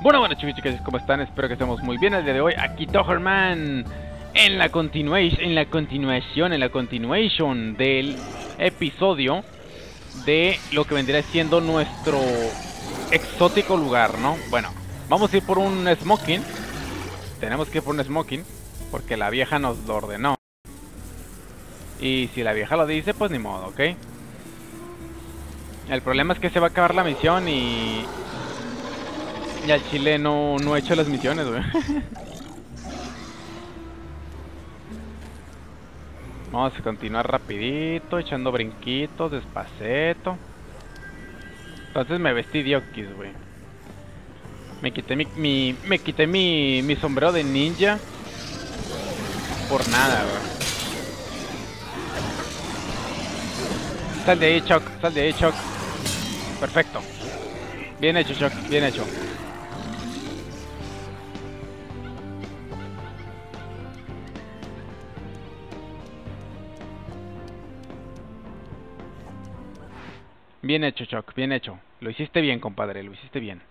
Bueno, bueno chicos chicas, ¿cómo están? Espero que estemos muy bien el día de hoy. Aquí Toherman en la continuation, en la continuación, en la continuation del episodio de lo que vendría siendo nuestro exótico lugar, ¿no? Bueno, vamos a ir por un smoking. Tenemos que ir por un smoking porque la vieja nos lo ordenó. Y si la vieja lo dice, pues ni modo, ¿ok? El problema es que se va a acabar la misión y... Y al chile no, no he hecho las misiones, güey. Vamos a continuar rapidito, echando brinquitos, despaceto. Entonces me vestí de Okis, güey. Me quité mi, mi, me quité mi, mi sombrero de ninja. Por nada, güey. Sal de ahí, Chuck. Sal de ahí, Chuck. Perfecto. Bien hecho, Chuck. Bien hecho. Bien hecho, Chuck. Bien hecho. Lo hiciste bien, compadre. Lo hiciste bien.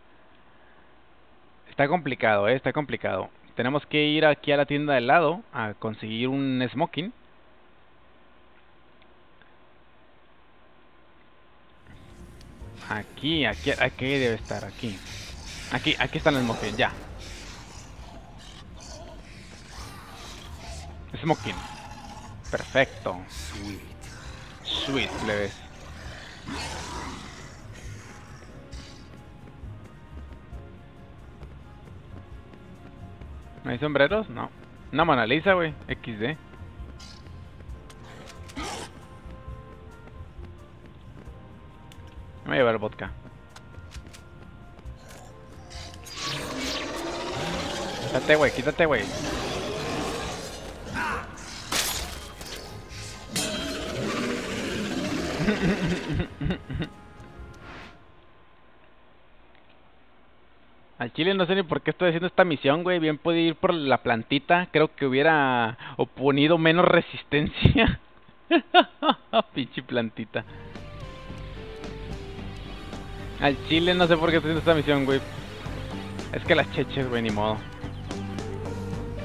Está complicado, ¿eh? Está complicado. Tenemos que ir aquí a la tienda del lado a conseguir un smoking. Aquí, aquí, aquí debe estar, aquí. Aquí, aquí están los smoking, ya. Smoking. Perfecto. Sweet. Sweet, plebes. ¿No hay sombreros? No. Una Mona Lisa, güey. XD. Me voy a llevar vodka. Quítate, güey. Quítate, güey. Al chile no sé ni por qué estoy haciendo esta misión, güey. Bien puede ir por la plantita. Creo que hubiera oponido menos resistencia. Pinche plantita. Al chile no sé por qué estoy haciendo esta misión, güey. Es que las cheches, güey, ni modo.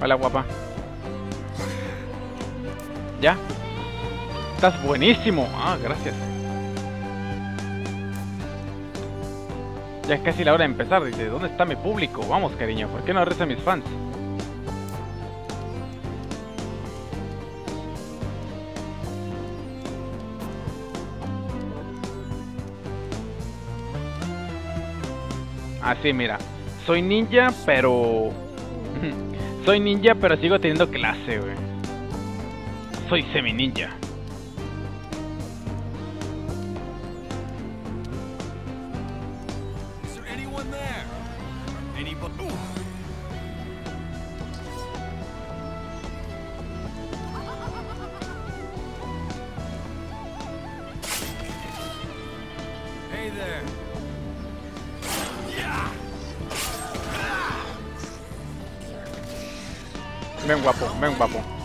Hola, guapa. ¿Ya? Estás buenísimo. Ah, gracias. Ya es casi la hora de empezar. Dice, ¿dónde está mi público? Vamos, cariño. ¿Por qué no abres a mis fans? Así, mira. Soy ninja, pero... Soy ninja, pero sigo teniendo clase, güey. Soy semi-ninja. There. Hey there. Ven, guapo. Ven, guapo.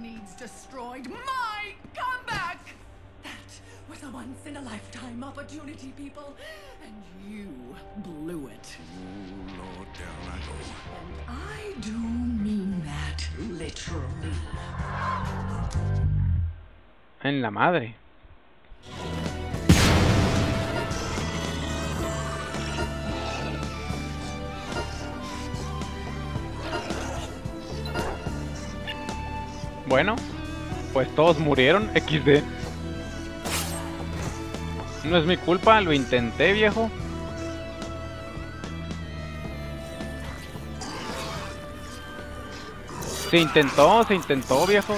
Needs destroyed my comeback. That was a once in a lifetime opportunity, people, and you blew it. Oh, Lord, down I go. And I do mean that literally. En la madre. Bueno, pues todos murieron. XD. No es mi culpa, lo intenté, viejo. Se intentó, se intentó, viejo.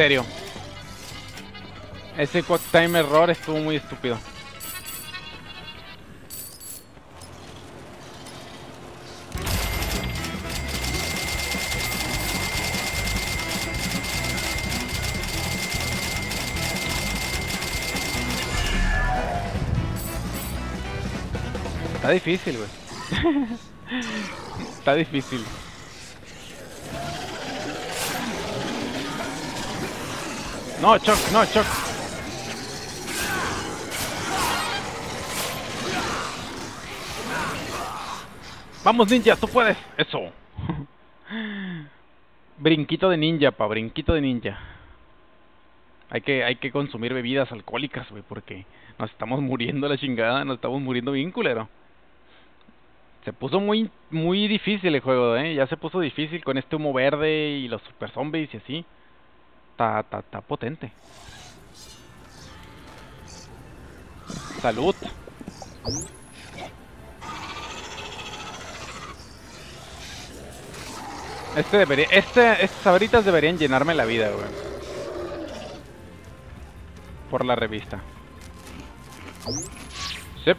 Serio. Ese quick time error estuvo muy estúpido. Está difícil, güey. Está difícil. No, Chuck, no, Chuck. Vamos, ninja, tú puedes. Eso. brinquito de ninja, pa, brinquito de ninja. Hay que, hay que consumir bebidas alcohólicas, güey, porque nos estamos muriendo la chingada, nos estamos muriendo bien culero. Se puso muy, muy difícil el juego, eh. Ya se puso difícil con este humo verde y los super zombies y así. Está, está, está potente. Salud. Este debería, este, estas abritas deberían llenarme la vida, güey. Por la revista. Sí.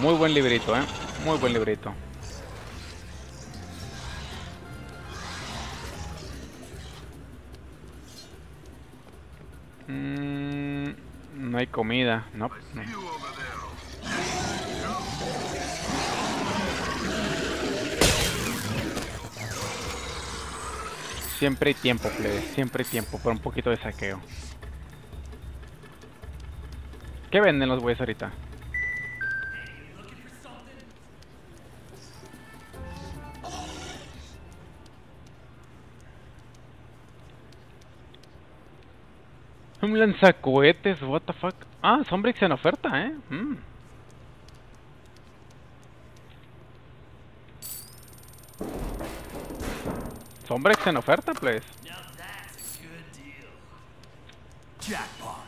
Muy buen librito, eh. Muy buen librito. Mm, no hay comida, no. no. Siempre hay tiempo, plebe. Siempre hay tiempo para un poquito de saqueo. ¿Qué venden los güeyes ahorita? Un lanzacohetes, what the fuck. Ah, Sombrix en oferta, eh. Mm. Sombrex en oferta, deal. Jackpot.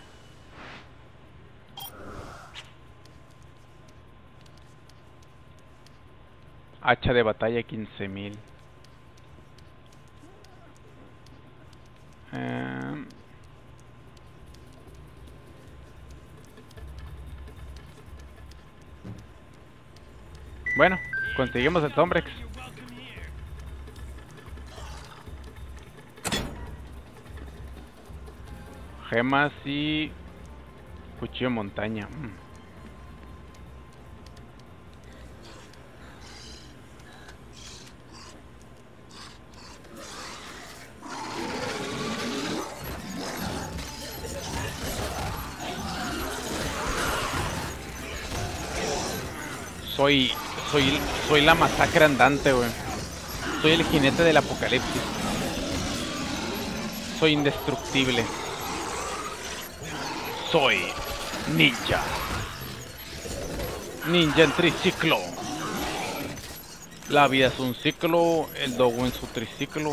Hacha de batalla 15.000. Eh, Bueno, conseguimos el Sombrex. Gemas y cuchillo montaña. mm. Soy, soy, soy la masacre andante, güey. Soy el jinete del apocalipsis. Soy indestructible. Soy ninja. Ninja en triciclo. La vida es un ciclo, el dogo en su triciclo.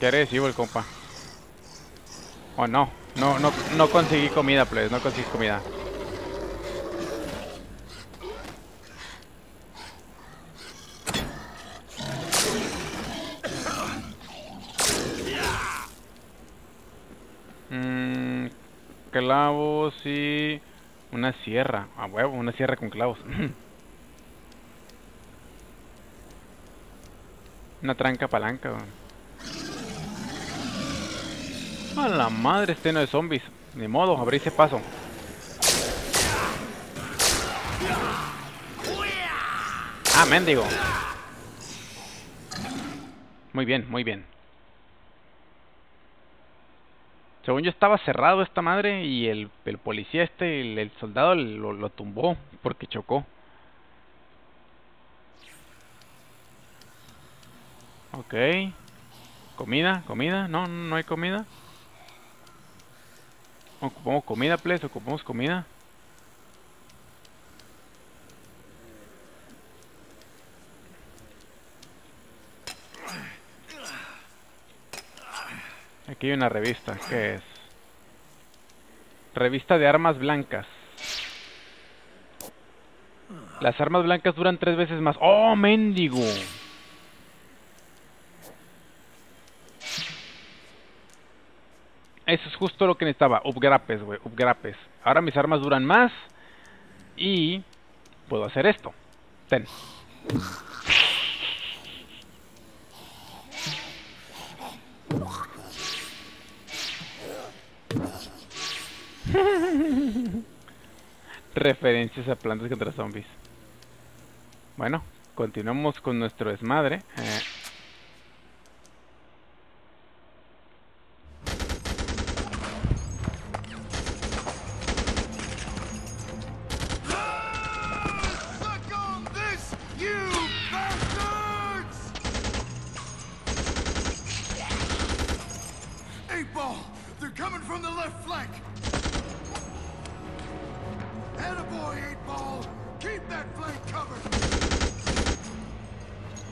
Qué agresivo el compa. Oh no, no, no, no conseguí comida, please, no conseguí comida. Mm, clavos y una sierra. A huevo, una sierra con clavos. una tranca palanca. A la madre, este no de zombies. Ni modo, abrirse paso. Ah, mendigo. Muy bien, muy bien. Según yo estaba cerrado esta madre y el, el policía este, el, el soldado lo, lo tumbó porque chocó. Ok. Comida, comida, no, no hay comida. Ocupamos comida, please, ocupamos comida. Aquí hay una revista, ¿qué es? Revista de armas blancas. Las armas blancas duran tres veces más. ¡Oh, mendigo! Eso es justo lo que necesitaba. Upgrapes, güey. Upgrapes. Ahora mis armas duran más. Y puedo hacer esto. Ten. Referencias a plantas contra zombies. Bueno, continuamos con nuestro desmadre. Eh, left flank. Attaboy, eight ball. Keep that flank covered.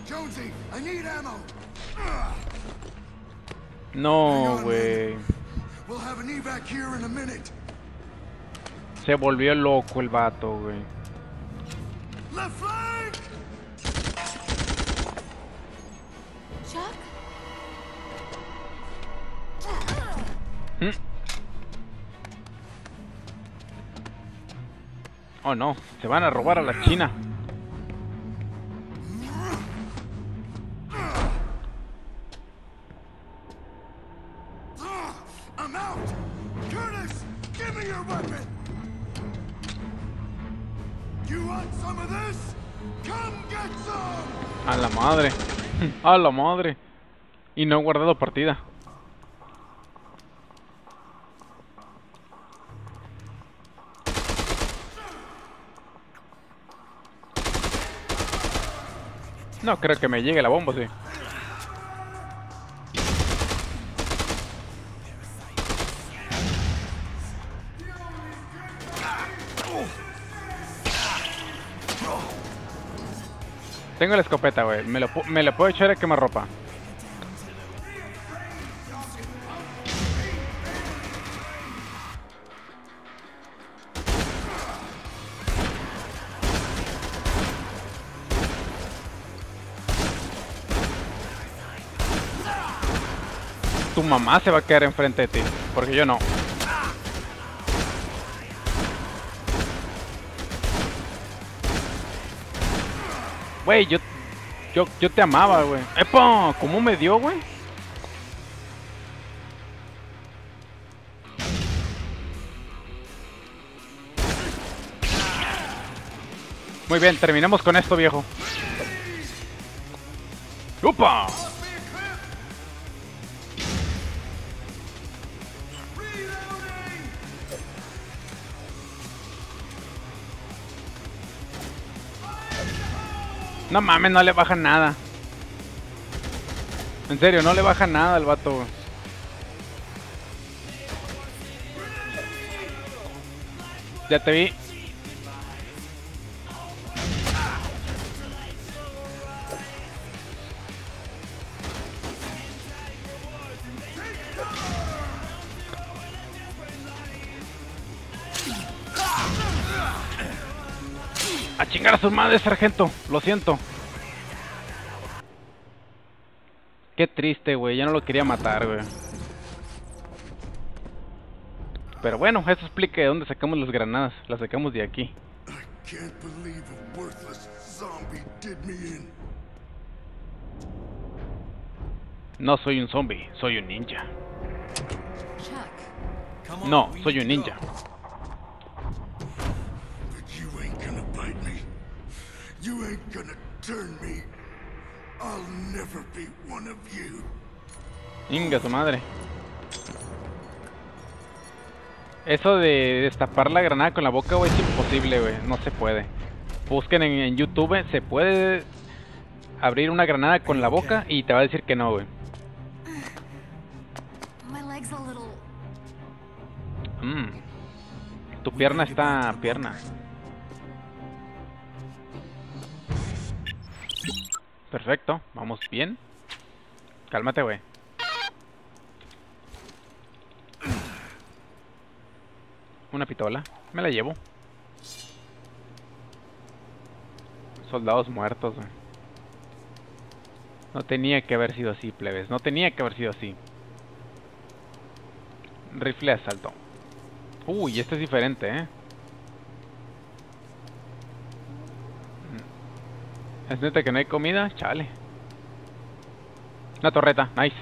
Jonesy, I need ammo. No, way. We'll have an evac here in a minute. Se volvió loco el vato, güey. Left flank! Oh no, se van a robar a la China. A la madre. A la madre. Y no he guardado partida. No creo que me llegue la bomba, sí. Tengo la escopeta, güey. Me lo, me lo puedo echar a quemarropa. Tu mamá se va a quedar enfrente de ti, porque yo no. Güey, yo, yo, yo te amaba, güey. ¡Epa! ¿Cómo me dio, güey? Muy bien, terminemos con esto, viejo. ¡Upa! No mames, no le baja nada. En serio, no le baja nada al vato. Ya te vi. Su madre, sargento. Lo siento. Qué triste, güey. Ya no lo quería matar, güey. Pero bueno, eso explica de dónde sacamos las granadas. Las sacamos de aquí. No soy un zombie, soy un ninja. No, soy un ninja. Ain't gonna turn me. I'll never be one of you. Inga su madre. Eso de destapar la granada con la boca, güey, es imposible, güey. No se puede. Busquen en, en YouTube, se puede abrir una granada con la boca y te va a decir que no, güey. Mm. Tu pierna está pierna. Perfecto, vamos bien. Cálmate, güey. Una pistola, me la llevo. Soldados muertos, güey. No tenía que haber sido así, plebes. No tenía que haber sido así. Rifle de asalto. Uy, este es diferente, ¿eh? ¿Es neta que no hay comida? Chale. Una torreta, nice.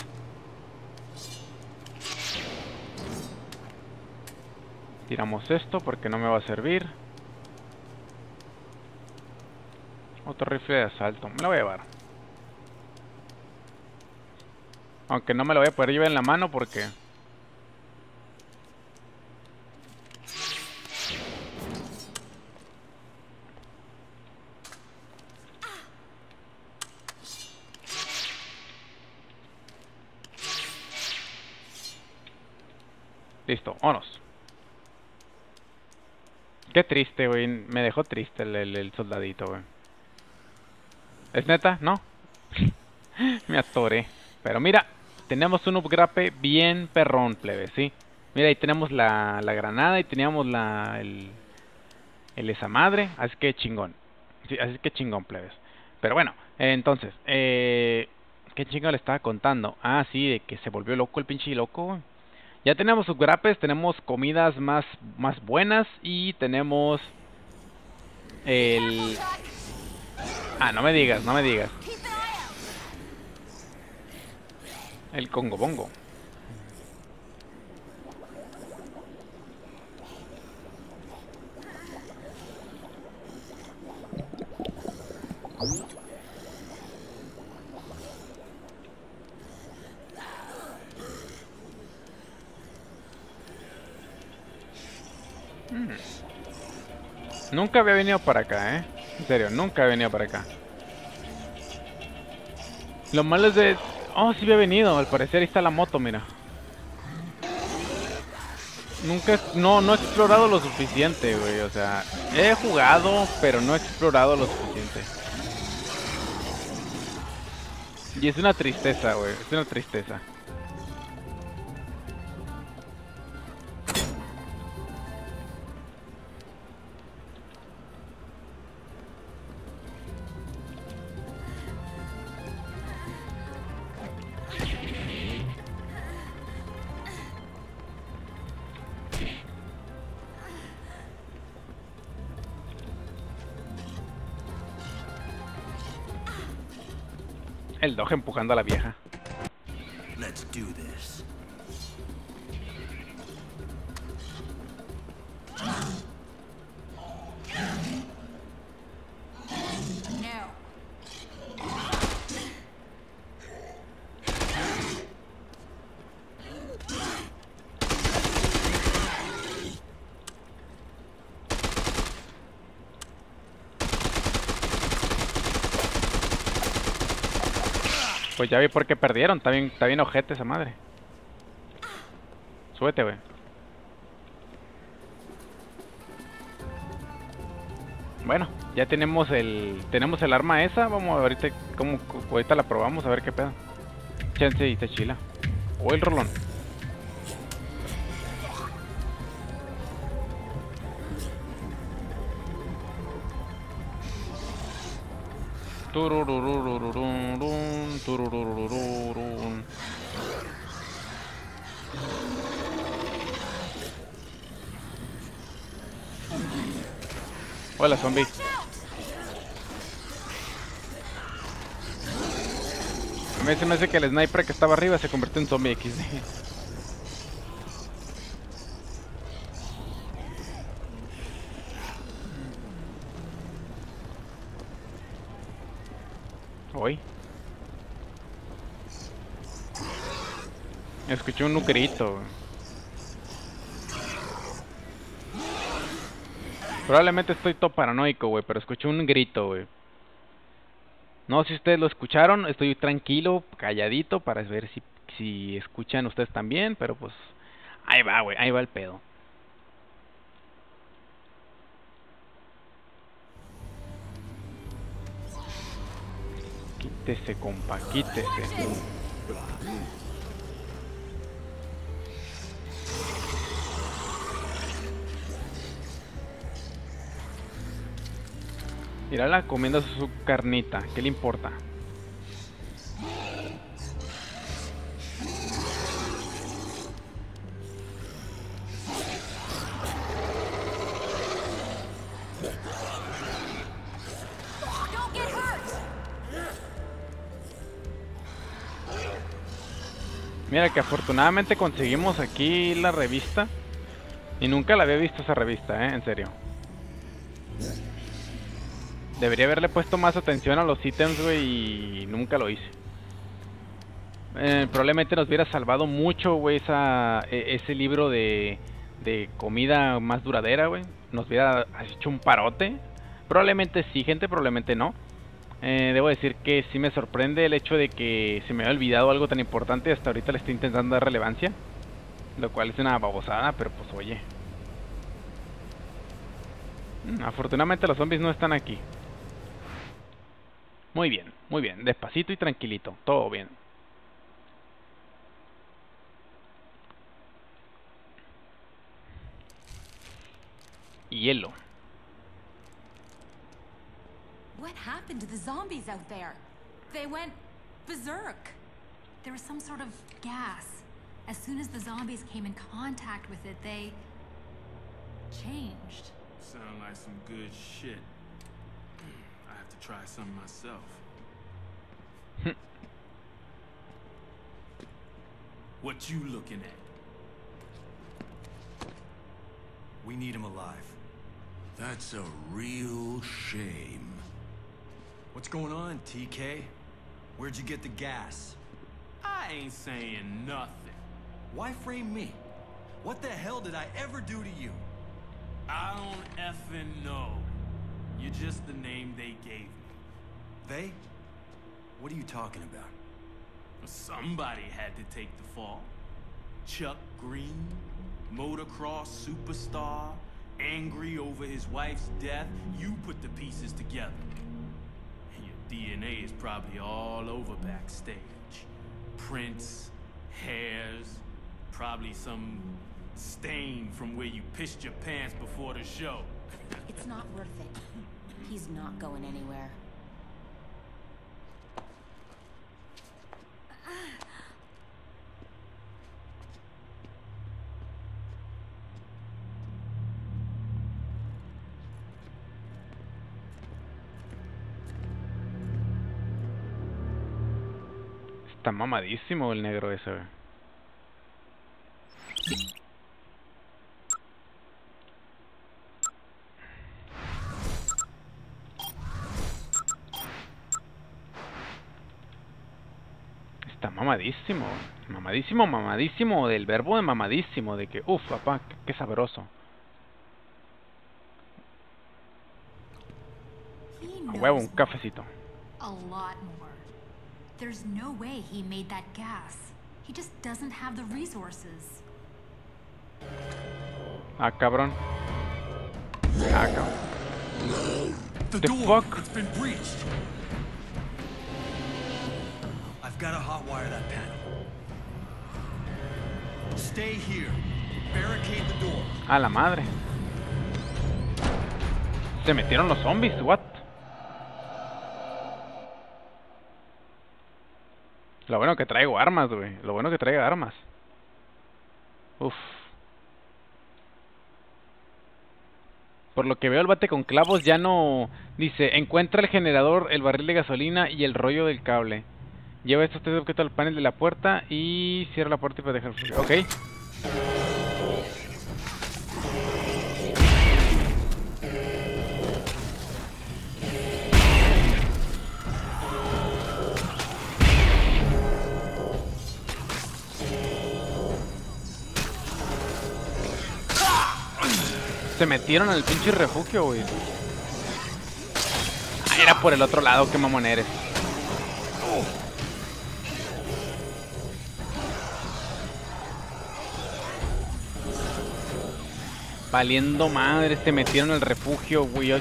Tiramos esto porque no me va a servir. Otro rifle de asalto. Me lo voy a llevar. Aunque no me lo voy a poder llevar en la mano porque... Listo, vámonos. Qué triste, güey. Me dejó triste el, el- soldadito, güey. ¿Es neta? ¿No? Me atoré. Pero mira, tenemos un upgrade bien perrón, plebe, ¿sí? Mira, ahí tenemos la, la granada y teníamos la... El, el esa madre. Así que chingón. Sí, así que chingón, plebes. Pero bueno, entonces, eh, ¿qué chingo le estaba contando? Ah, sí, de que se volvió loco el pinche loco. güey. Ya tenemos upgrades, tenemos comidas más, más buenas y tenemos el... Ah, no me digas, no me digas. El Congo Bongo. Mm. Nunca había venido para acá, ¿eh? En serio, nunca había venido para acá. Lo malo es de... Oh, sí había venido, al parecer ahí está la moto, mira. Nunca... No, no he explorado lo suficiente, güey, o sea... He jugado, pero no he explorado lo suficiente. Y es una tristeza, güey, es una tristeza. El Doge empujando a la vieja. Let's do this. Pues ya vi por qué perdieron, está bien, está bien ojete esa madre. Súbete, güey. Bueno, ya tenemos el tenemos el arma esa, vamos a ver ahorita cómo ahorita la probamos a ver qué pedo. Chance y te chila. O el rolón. Tururururururun. Hola, zombie. A mí se me hace que el sniper que estaba arriba se convirtió en zombie XD. Hoy. Escuché un güey. Probablemente estoy todo paranoico, güey, pero escuché un grito, güey. No sé si ustedes lo escucharon, estoy tranquilo, calladito para ver si, si escuchan ustedes también, pero pues ahí va, güey, ahí va el pedo. Quítese, compa, quítese. Mírala comiendo su carnita, ¿qué le importa? Mira que afortunadamente conseguimos aquí la revista. Y nunca la había visto esa revista, eh, en serio. Debería haberle puesto más atención a los ítems, güey, y nunca lo hice. Eh, probablemente nos hubiera salvado mucho, güey, esa, e- ese libro de, de comida más duradera, güey. Nos hubiera hecho un parote. Probablemente sí, gente, probablemente no. Eh, debo decir que sí me sorprende el hecho de que se me haya olvidado algo tan importante y hasta ahorita le estoy intentando dar relevancia. Lo cual es una babosada, pero pues oye. Mm, Afortunadamente los zombies no están aquí. Muy bien, muy bien. Despacito y tranquilito. Todo bien. Hielo. What happened to the zombies out there? They went berserk. There was some sort of gas. As soon as the zombies came in contact with it, they changed. Sound like some good shit. I have to try some myself. what you looking at? We need him alive. That's a real shame. What's going on, TK? Where'd you get the gas? I ain't saying nothing. Why frame me? What the hell did I ever do to you? I don't effing know. You're just the name they gave me. They? What are you talking about? Somebody had to take the fall. Chuck Green, motocross superstar, angry over his wife's death. You put the pieces together. Your DNA is probably all over backstage. Prints, hairs, probably some stain from where you pissed your pants before the show. It's not worth it. He's not going anywhere. Está mamadísimo el negro ese, mamadísimo, mamadísimo, mamadísimo del verbo de mamadísimo, de que, uff, papá, qué, qué sabroso. A huevo, un cafecito. a lot more. There's no way he made that gas. He just doesn't have the resources. Ah, cabrón. Ah, cabrón. The, The door! fuck? It's been breached! Hotwire that panel. Stay here. Barricade the door. A la madre. Se metieron los zombies, what? Lo bueno que traigo armas, güey. Lo bueno que traigo armas. Uf. Por lo que veo el bate con clavos ya no... Dice, encuentra el generador, el barril de gasolina y el rollo del cable. Lleva estos tres objetos al panel de la puerta y cierra la puerta y puede dejar fluir. Ok. Se metieron al pinche refugio, güey. Ah, era por el otro lado, qué mamón eres. Valiendo madre, se metieron al refugio, güey.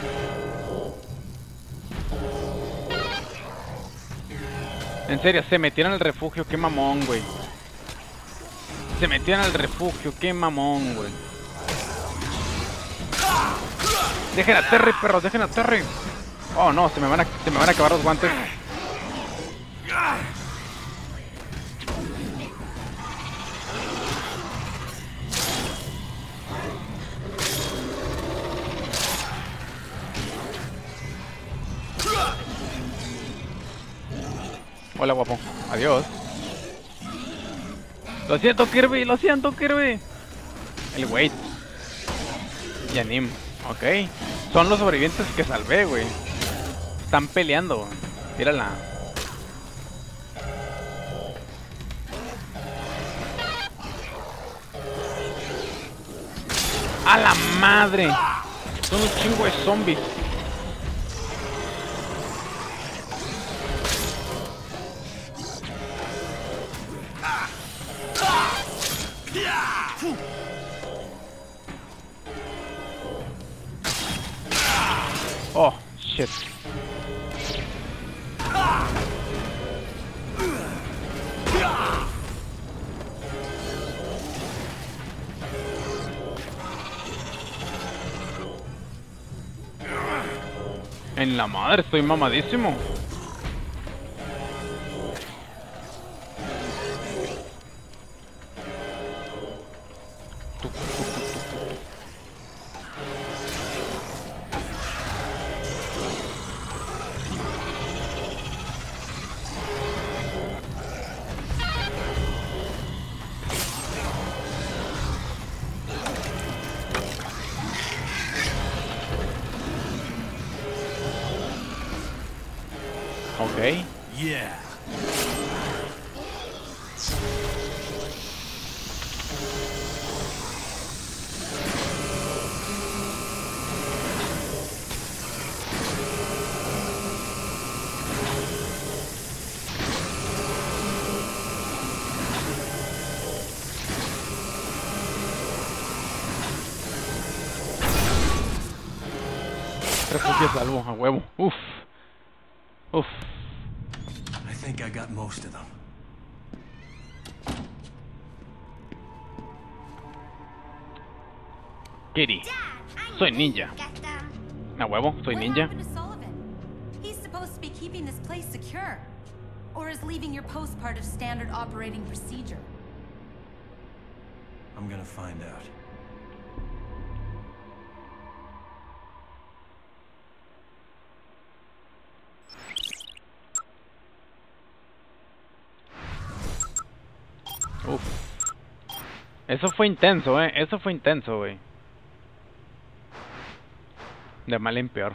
En serio, se metieron al refugio, qué mamón, güey. Se metieron al refugio, qué mamón, güey. Dejen a Terry, perros, dejen a Terry. Oh no, se me van a, se me van a acabar los guantes. Hola, guapo. Adiós. Lo siento, Kirby. Lo siento, Kirby. El wait. Y Anim. Ok. Son los sobrevivientes que salvé, güey. Están peleando. Tírala. ¡A la madre! Son un chingo de zombies. Oh, shit. En la madre, estoy mamadísimo. Ninja. A huevo, soy ninja. happened to Sullivan? He's supposed to be keeping this place secure. Or is leaving your post part of standard operating procedure? I'm gonna find out. Uf. Eso fue intenso, eh. Eso fue intenso, güey. De mal en peor.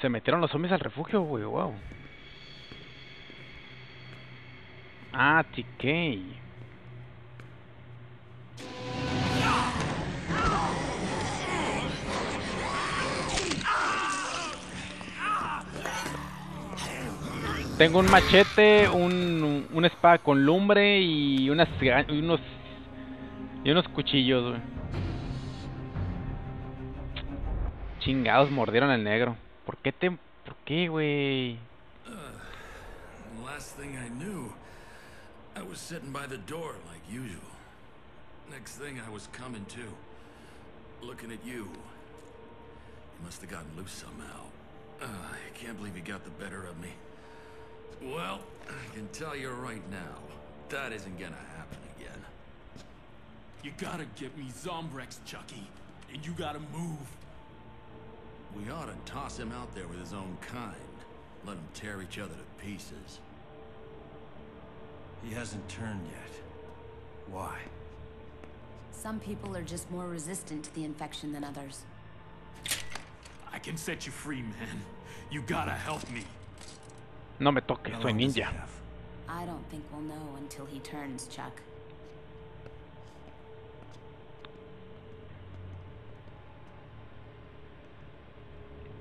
Se metieron los zombies al refugio, güey. Wow. Ah, TK. Tengo un machete, un, una espada con lumbre y unas unos y unos cuchillos, güey. Chingados mordieron al negro. ¿Por qué te por qué, güey? The last thing I knew, I was sitting by the door like usual. Next thing I was coming to, looking at you. You must have gotten loose somehow. Uh, I can't believe you got the better of me. Well, I can tell you right now, that isn't gonna happen again. You gotta get me Zombrex, Chucky. And you gotta move. We ought to toss him out there with his own kind. Let him tear each other to pieces. He hasn't turned yet. Why? Some people are just more resistant to the infection than others. I can set you free, man. You gotta help me. No me toques, soy long does he ninja. I don't think we'll know until he turns, Chuck.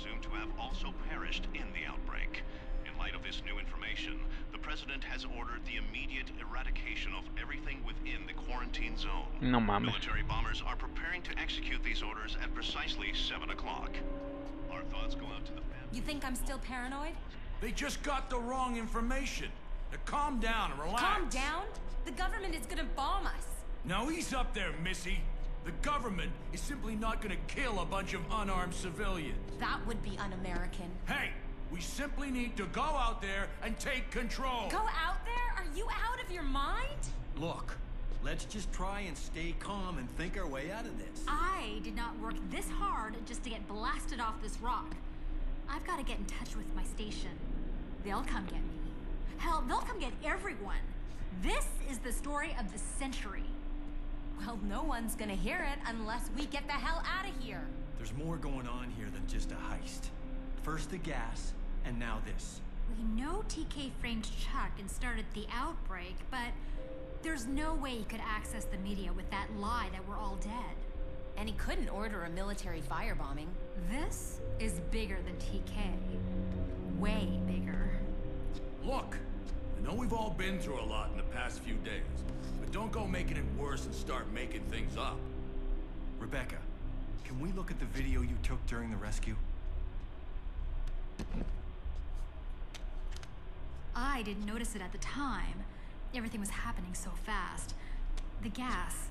They presumed to have also perished in the outbreak. In light of this new information, the president has ordered the immediate eradication of everything within the quarantine zone. No mames. Military bombers are preparing to execute these orders at precisely 7 o'clock. Our thoughts go out to the families. You think I'm still paranoid? They just got the wrong information. Now calm down and relax. Calm down. The government is gonna bomb us. Now ease up there, Missy. The government is simply not gonna kill a bunch of unarmed civilians. That would be un-American. Hey, we simply need to go out there and take control. Go out there? Are you out of your mind? Look, let's just try and stay calm and think our way out of this. I did not work this hard just to get blasted off this rock. I've got to get in touch with my station. They'll come get me. Hell, they'll come get everyone. This is the story of the century. Well, no one's gonna hear it unless we get the hell out of here. There's more going on here than just a heist. First the gas, and now this. We know TK framed Chuck and started the outbreak, but there's no way he could access the media with that lie that we're all dead. And he couldn't order a military firebombing. This is bigger than TK. Way bigger. Look, I know we've all been through a lot in the past few days, but don't go making it worse and start making things up. Rebecca, can we look at the video you took during the rescue? I didn't notice it at the time. Everything was happening so fast. The gas,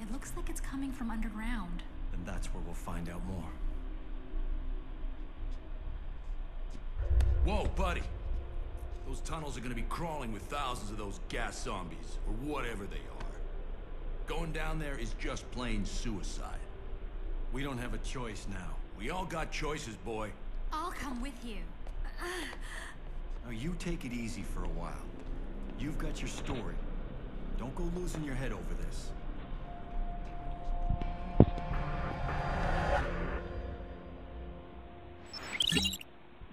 it looks like it's coming from underground. Then that's where we'll find out more. Whoa, buddy. Those tunnels are gonna be crawling with thousands of those gas zombies, or whatever they are. Going down there is just plain suicide. We don't have a choice now. We all got choices, boy. I'll come with you. Now you take it easy for a while. You've got your story. Don't go losing your head over this.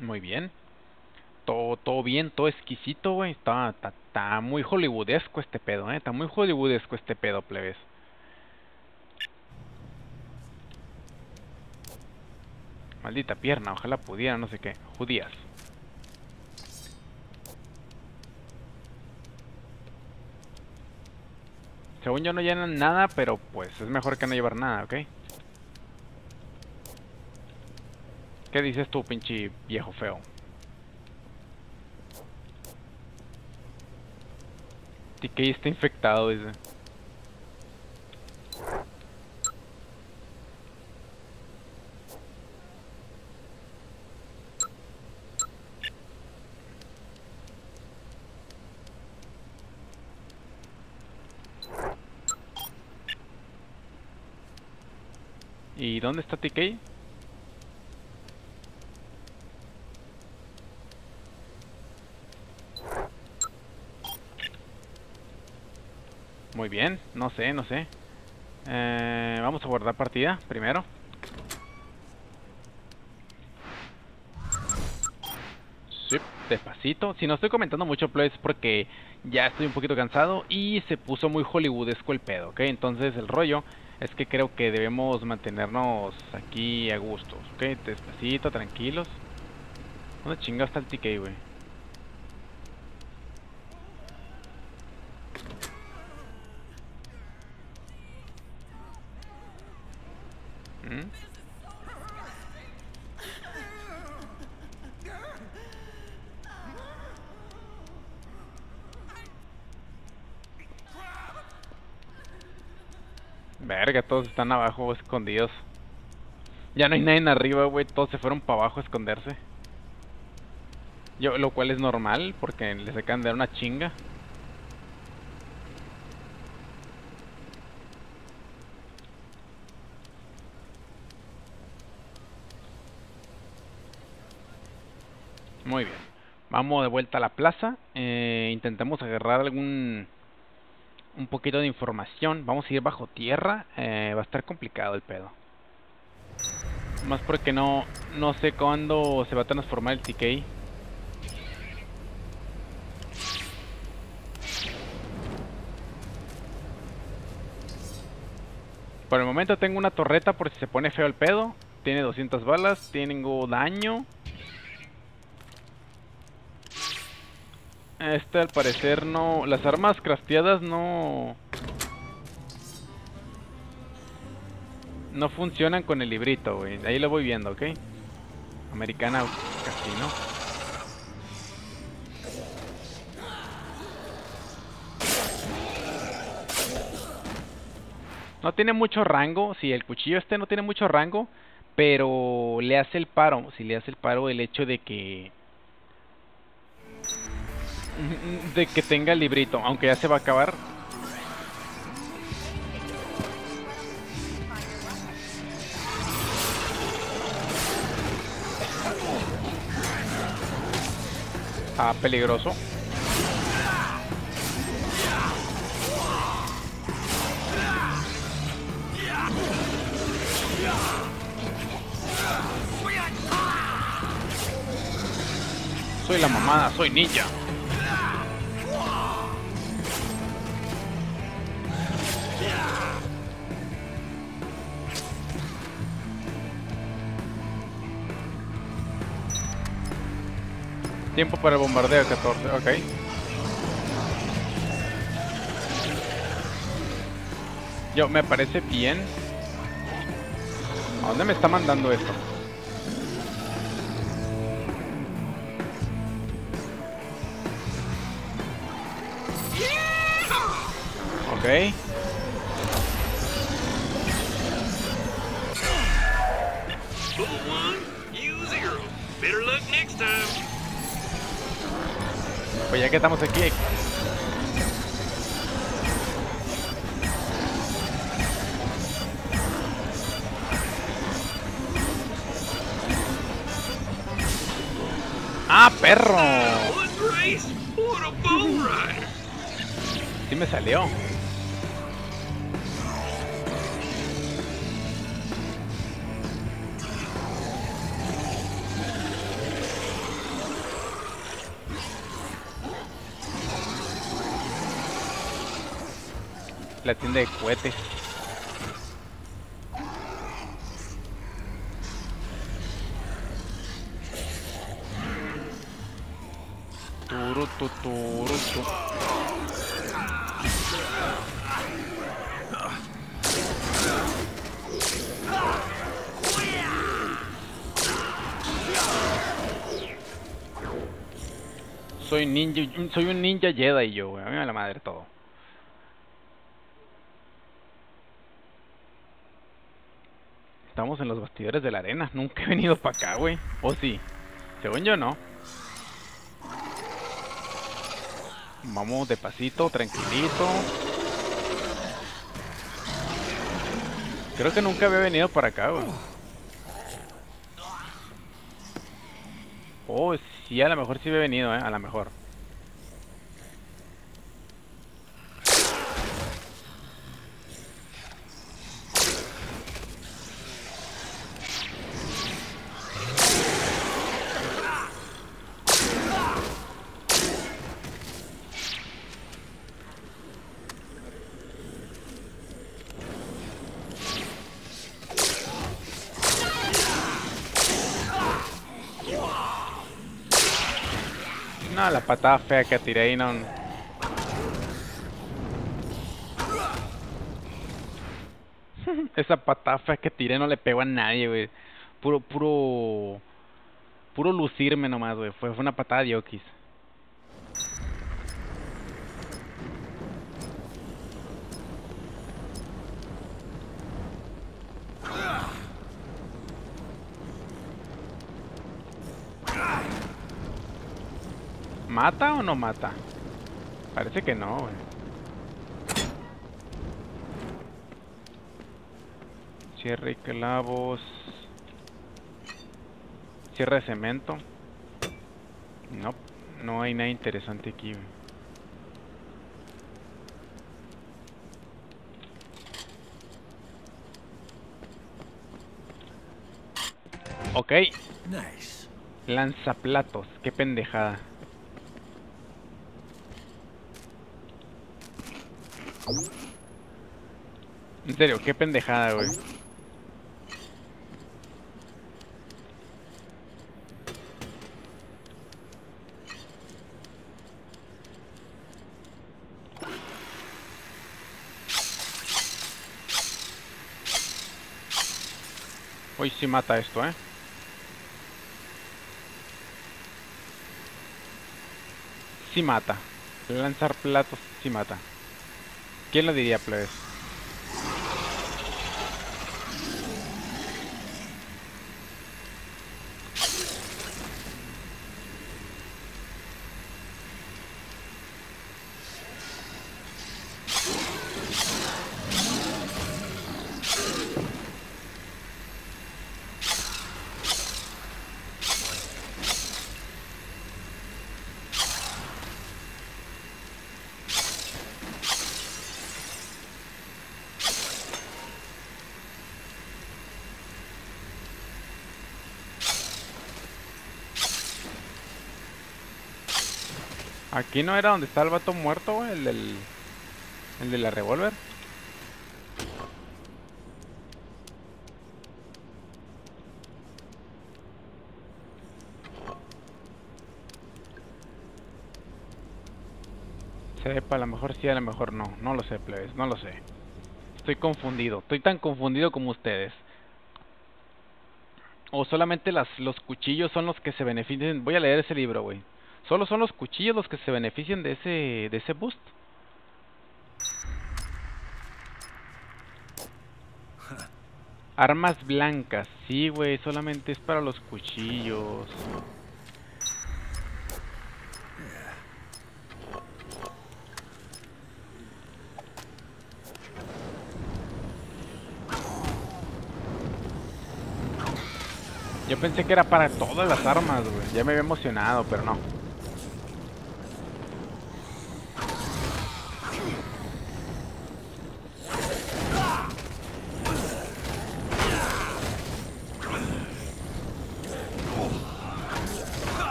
Muy bien. Todo, todo bien, todo exquisito, güey. Está, está, está muy hollywoodesco este pedo, eh. Está muy hollywoodesco este pedo, plebes. Maldita pierna, ojalá pudiera, no sé qué. Judías. Según yo no llenan nada, pero pues es mejor que no llevar nada, ¿ok? ¿Qué dices tú, pinche viejo feo? TK está infectado, dice. ¿Y dónde está TK? Muy bien, no sé, no sé. Eh, vamos a guardar partida primero. Despacito. Si no estoy comentando mucho, pues porque ya estoy un poquito cansado y se puso muy hollywoodesco el pedo, ¿ok? Entonces el rollo es que creo que debemos mantenernos aquí a gustos, ¿ok? Despacito, tranquilos. ¿Dónde chinga está el TK, güey? Todos están abajo escondidos. Ya no hay nadie en arriba, güey. Todos se fueron para abajo a esconderse. Yo, lo cual es normal, porque les acaban de dar una chinga. Muy bien. Vamos de vuelta a la plaza. Eh, intentemos agarrar algún... Un poquito de información. Vamos a ir bajo tierra. Eh, va a estar complicado el pedo. Más porque no, no sé cuándo se va a transformar el TK. Por el momento tengo una torreta por si se pone feo el pedo. Tiene 200 balas, tengo daño. Este al parecer no... Las armas crafteadas no... No funcionan con el librito, güey. Ahí lo voy viendo, ¿ok? Americana Casino. No tiene mucho rango, sí, el cuchillo este no tiene mucho rango, pero le hace el paro, si le hace el paro el hecho de que de que tenga el librito, aunque ya se va a acabar. Ah, peligroso. Soy la mamada, soy ninja. Tiempo para el bombardeo 14, ok. Yo, me parece bien. ¿A dónde me está mandando esto? Ok. Ya que estamos aquí. ¡Ah, perro! Sí me salió. La tienda de cohetes. Turu, tu. Soy ninja, soy un ninja Jedi yo. A mí me la madre todo. Estamos en los bastidores de la arena. Nunca he venido para acá, güey. ¿O sí? Según yo, no. Vamos de pasito, tranquilito. Creo que nunca había venido para acá, güey. Oh, sí, a lo mejor sí había venido, eh. A lo mejor. No, la patada fea que tiré ahí no... Esa patada fea que tiré no le pegó a nadie, güey. Puro, puro... Puro lucirme nomás, güey. Fue, fue una patada de Okis. ¿Mata o no mata? Parece que no, güey. Cierre y clavos. Cierre de cemento. No, no hay nada interesante aquí. güey. Ok, Nice. lanzaplatos, qué pendejada. En serio, qué pendejada, güey. Hoy sí mata esto, ¿eh? Sí mata. Lanzar platos sí mata. ¿Quién lo diría, plebes? Aquí no era donde está el vato muerto, el del... El de la revólver. Sepa, a lo mejor sí, a lo mejor no. No lo sé, plebes, no lo sé. Estoy confundido. Estoy tan confundido como ustedes. O solamente las, los cuchillos son los que se benefician. Voy a leer ese libro, güey. Solo son los cuchillos los que se benefician de ese, de ese boost. Armas blancas. Sí, güey, solamente es para los cuchillos. Yo pensé que era para todas las armas, güey. Ya me había emocionado, pero no.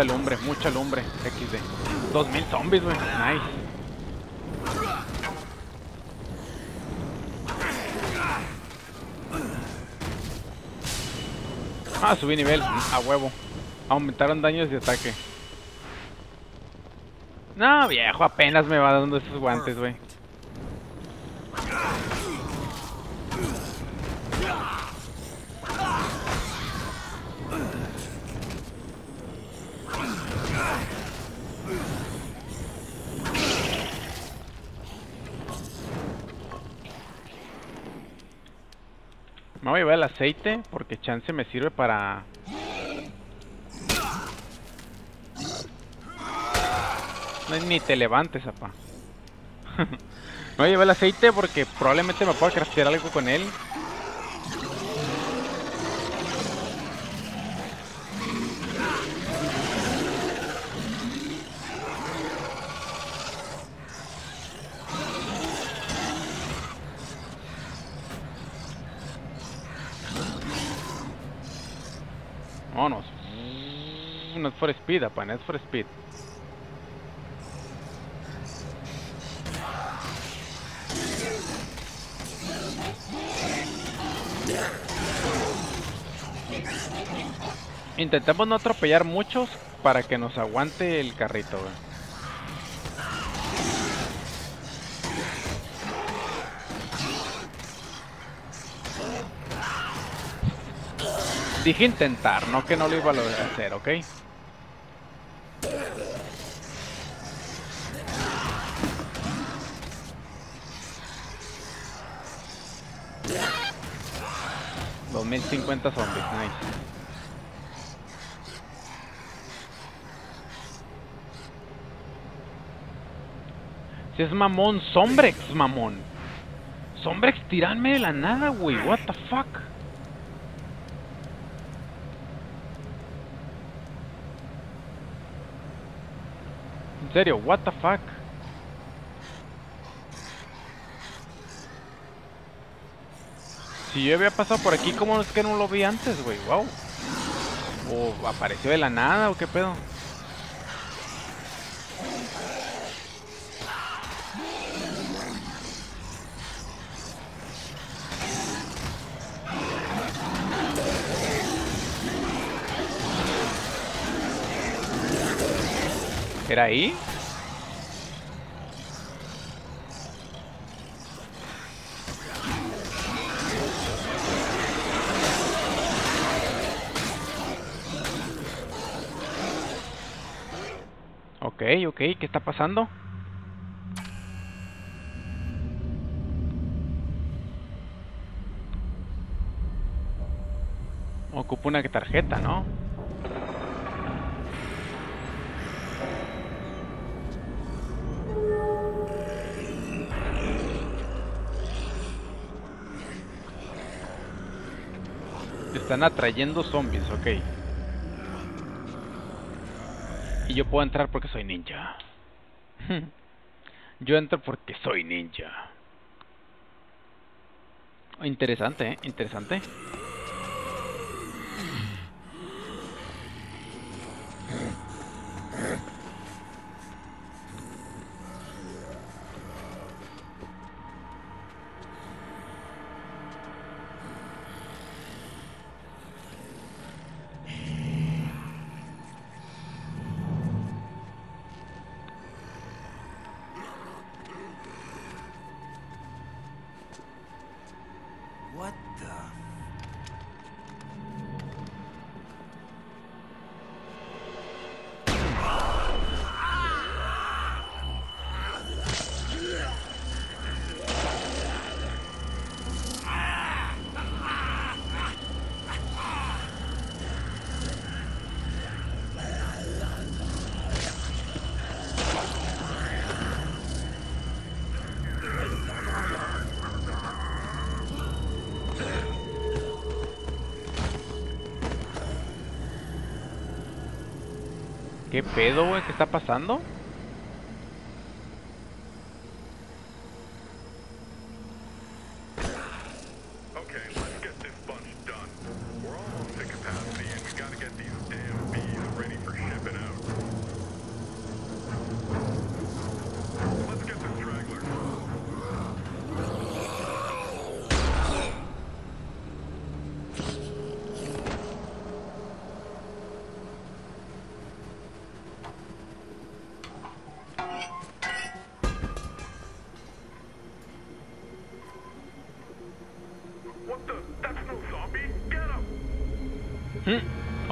Mucha lumbre, mucha lumbre. XD. 2000 zombies, güey. Nice. Ah, subí nivel. A huevo. Aumentaron daños de ataque. No, viejo, apenas me va dando esos guantes, güey. Me voy a llevar el aceite porque chance me sirve para... No, ni te levantes, apa. a llevar el aceite porque probablemente me pueda craftear algo con él. Vámonos. Not for speed, apa, not for speed. Intentemos no atropellar muchos para que nos aguante el carrito. Dije intentar, no que no lo iba a lograr hacer, ¿ok? Dos mil cincuenta zombies, nice. Si es mamón, Sombrex, mamón. Sombrex tirarme de la nada, güey. What the fuck? En serio, what the fuck? Si yo había pasado por aquí, ¿cómo es que no lo vi antes, güey? Wow. ¿O apareció de la nada o qué pedo? ¿Era ahí? Ok, ¿qué está pasando? Ocupo una tarjeta, ¿no? Están atrayendo zombies, ok. Y yo puedo entrar porque soy ninja. yo entro porque soy ninja. Interesante, ¿eh? Interesante. Pedo, güey? ¿Qué está pasando?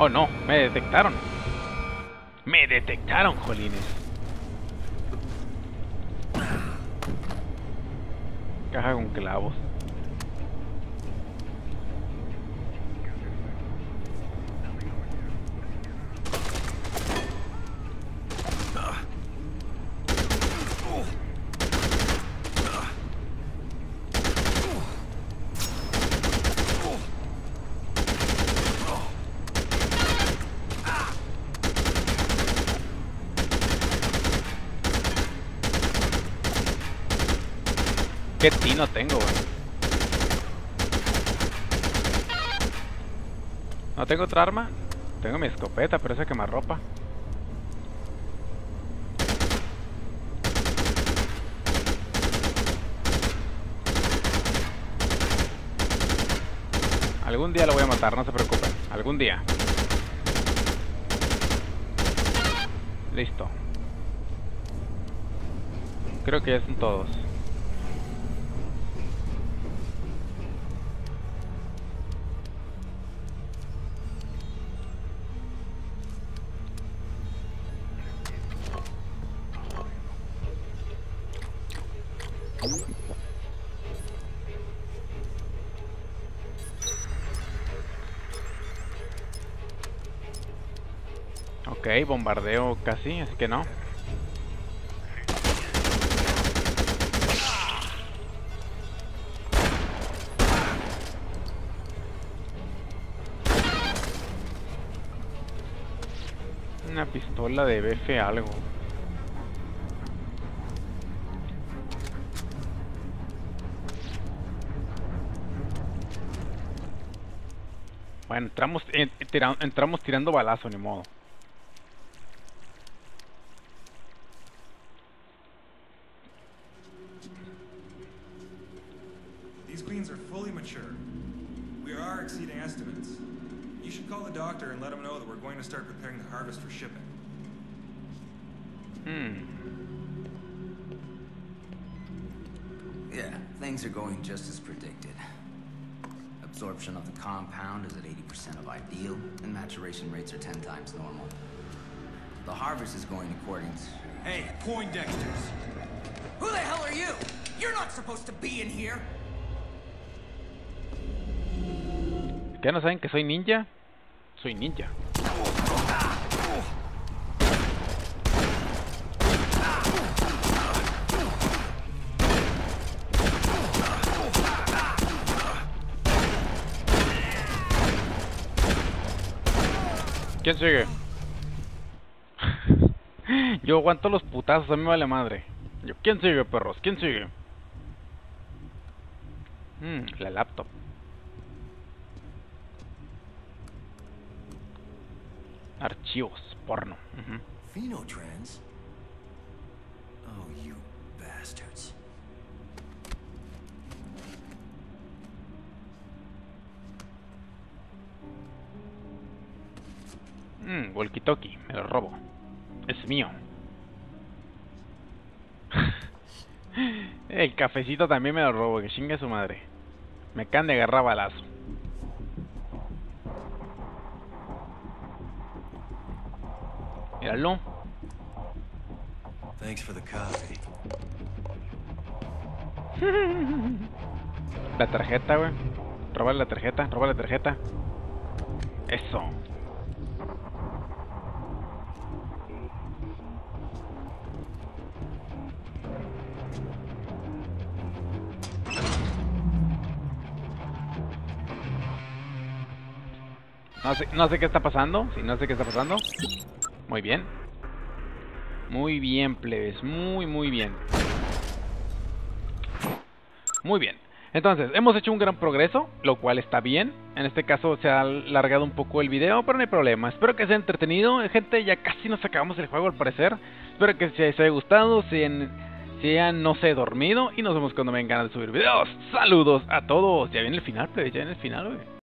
Oh no, me detectaron. Me detectaron, jolines. Caja con clavos. ¿Qué tino tengo, güey? ¿No tengo otra arma? Tengo mi escopeta, pero esa quemarropa. Algún día lo voy a matar, no se preocupen. Algún día. Listo. Creo que ya son todos. bombardeo casi, así que no. Una pistola de BF algo. Bueno, entramos, eh, entramos tirando balazo, ni modo. Absorption of the compound is at 80% of ideal, and maturation rates are 10 times normal. The harvest is going according to... Hey, Poindexters! Who the hell are you? You're not supposed to be in here. ¿Qué no saben que soy ninja? Soy ninja. ¿Quién sigue? Yo aguanto los putazos, a mí me vale madre. Yo, ¿Quién sigue, perros? ¿Quién sigue? Mm, la laptop. Archivos, porno. ujú. Phenotrans? Oh, you bastards. Mm, walkie-talkie, me lo robo. Es mío. El cafecito también me lo robo, que chingue su madre. Me can de agarrar balazo. Míralo. Thanks for the coffee. La tarjeta, güey. Roba la tarjeta, roba la tarjeta. Eso. No sé, qué está pasando. Sí, no sé qué está pasando. Muy bien. Muy bien, plebes. Muy, muy bien. Muy bien. Entonces, hemos hecho un gran progreso, lo cual está bien. En este caso se ha alargado un poco el video, pero no hay problema. Espero que sea entretenido. Gente, ya casi nos acabamos el juego al parecer. Espero que se os haya gustado, se se hayan, no sé, dormido. Y nos vemos cuando me den ganas de subir videos. Saludos a todos. Ya viene el final, plebes, ya viene el final, güey.